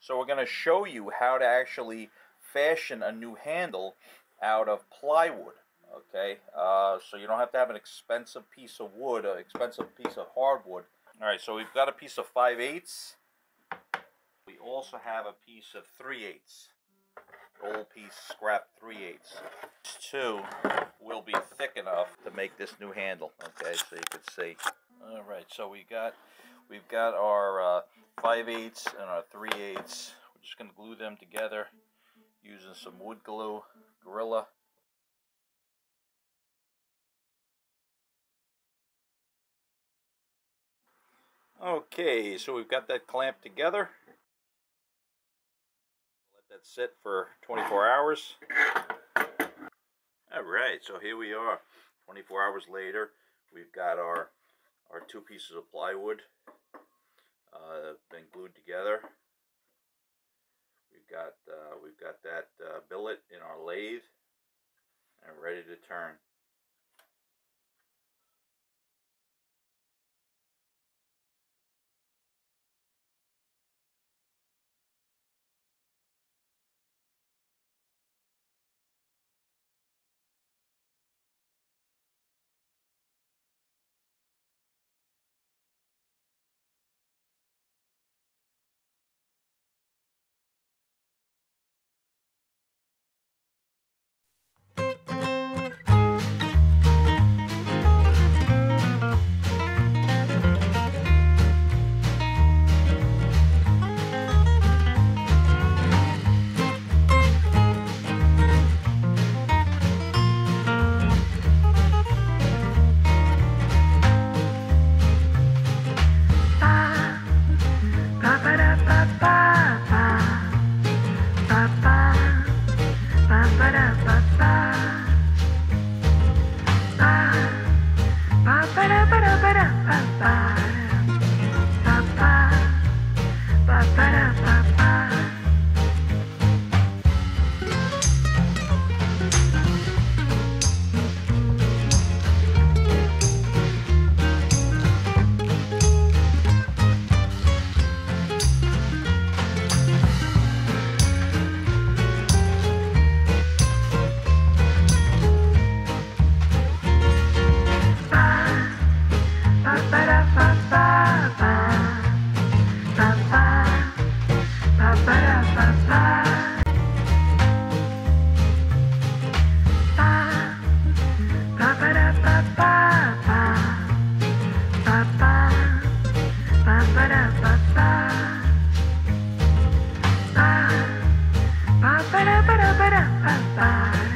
So we're going to show you how to actually fashion a new handle out of plywood. Okay, uh, so you don't have to have an expensive piece of wood, an expensive piece of hardwood. All right, so we've got a piece of 5 eighths. We also have a piece of 3 eighths. Old piece scrap 3 eighths. Two will be thick enough to make this new handle. Okay, so you can see. All right, so we got we've got our uh, 5 eighths and our 3 eighths. We're just going to glue them together using some wood glue, Gorilla. Okay, so we've got that clamp together. Let that sit for 24 hours. All right, so here we are. 24 hours later, we've got our our two pieces of plywood together. We've got uh, we've got that uh, billet in our lathe and ready to turn. Ba-da-ba-da-ba-da-ba-ba